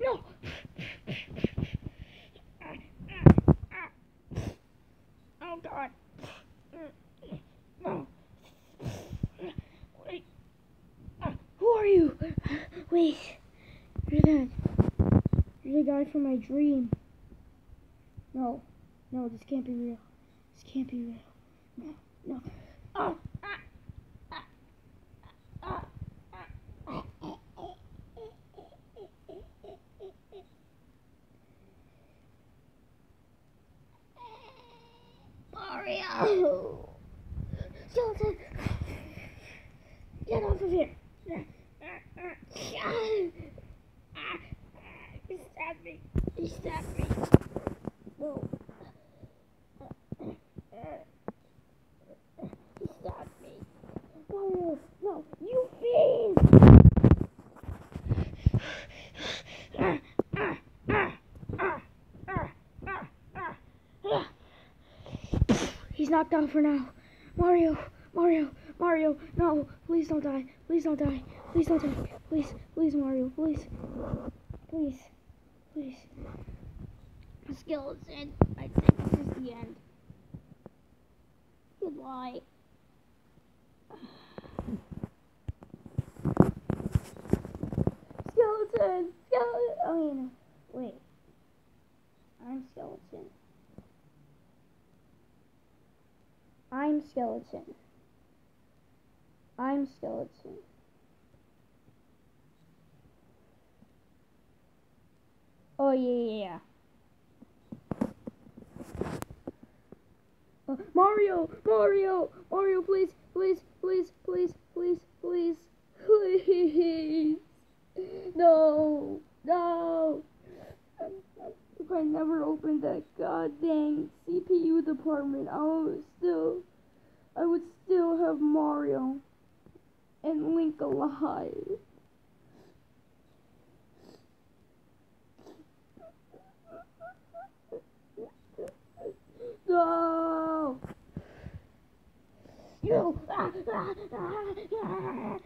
No. Oh God. No. Wait. Who are you? Wait. You're that. You're the guy from my dream. No. No, this can't be real. This can't be real. No. No. Oh. Ah. Ah. Ah. Ah. Mario! Skeleton! Get off of here! He stabbed me! He stabbed me! No! He stabbed me! Mario! No! You fiend! Out for now. Mario, Mario, Mario, no, please don't die. Please don't die. Please don't die. Please, please, Mario, please. Please, please. Skeleton, I think this is the end. Goodbye. Skeleton, skeleton. Oh, you know. Wait. I'm skeleton. I'm skeleton. I'm skeleton. Oh yeah, yeah, yeah. Uh, Mario, Mario, Mario, please, please, please, please, please, please, please. No, no. If I never opened that goddamn CPU department, I would still, I would still have Mario and Link alive. No! You!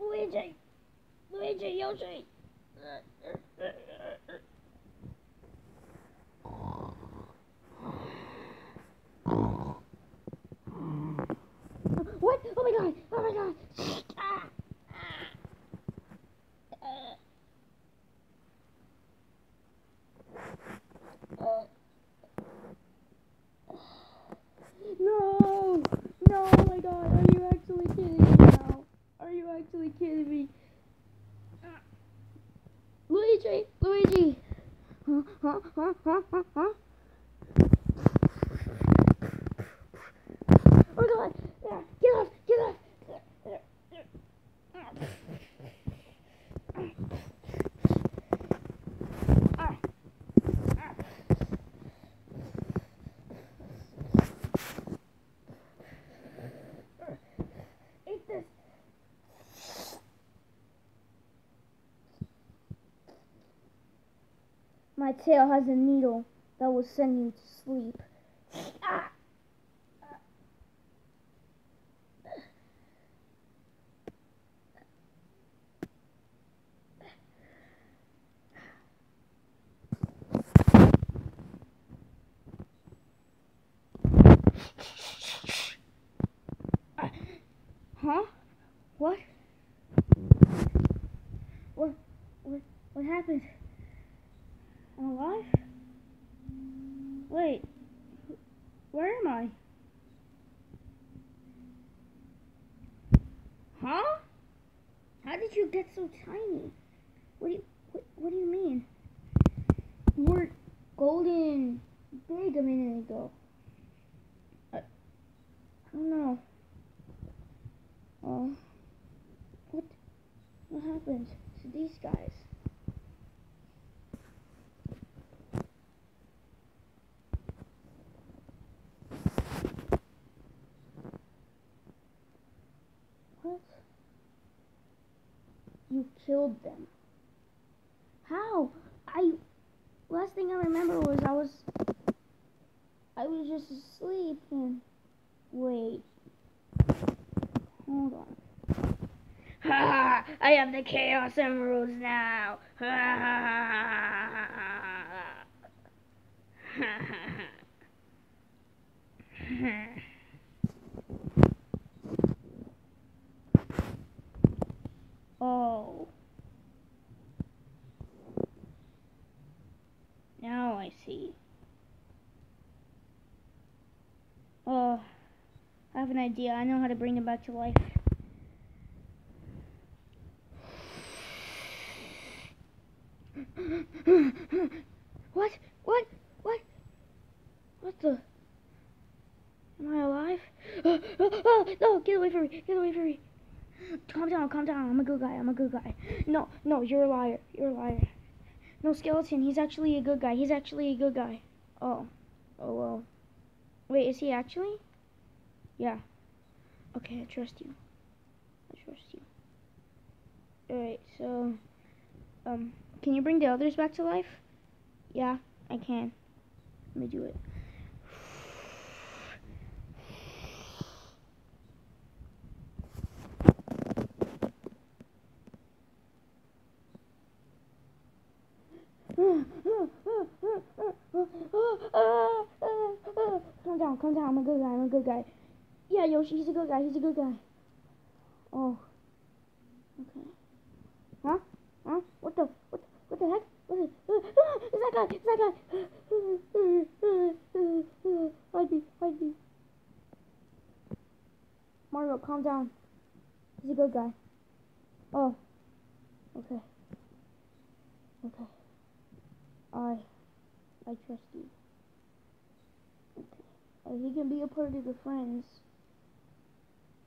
Luigi! Luigi, Yoshi! What? Oh my god! Oh my god! Ah! Ah! Uh. Uh. No! No, oh my god, are you actually kidding me now? Are you actually kidding me? Luigi! Luigi! Huh? Huh? Huh? Huh? Huh? Huh? Oh my god! Yeah, Get off! Get off! Ah. Ah. Eat this! My tail has a needle that will send you to sleep. Ah! Huh? What? What? What? What happened? I'm alive? Wait. Where am I? Huh? How did you get so tiny? What do you what, what do you mean? You were golden big a minute ago. I, I don't know. Oh. What what happened to these guys? What? You killed them. How? I last thing I remember was I was I was just asleep and wait. Hold on. Ha! I am the Chaos Emeralds now. oh. Now I see. Oh, I have an idea. I know how to bring him back to life. what? What? What? What the? Am I alive? oh no, get away from me. Get away from me. Calm down, calm down. I'm a good guy. I'm a good guy. No, no, you're a liar. You're a liar. No, Skeleton, he's actually a good guy. He's actually a good guy. Oh. Oh, well. Wait, is he actually? Yeah. Okay, I trust you. I trust you. Alright, so... Um, can you bring the others back to life? Yeah, I can. Let me do it. calm down, calm down. I'm a good guy. I'm a good guy. Yeah, Yoshi, he's a good guy. He's a good guy. Oh. Okay. Huh? Huh? What the? What? The, what the heck? What the? Ah, it's that guy! It's that guy! Hide me! Hide me! Mario, calm down. He's a good guy. Oh. Okay. Okay. I, I trust you. Okay. Uh, he can be a part of the friends,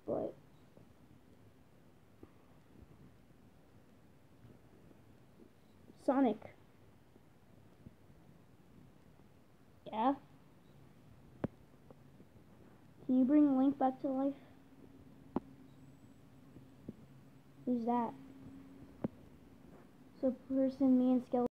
but Sonic. Yeah? Can you bring Link back to life? Who's that? So person, me and Skeleton.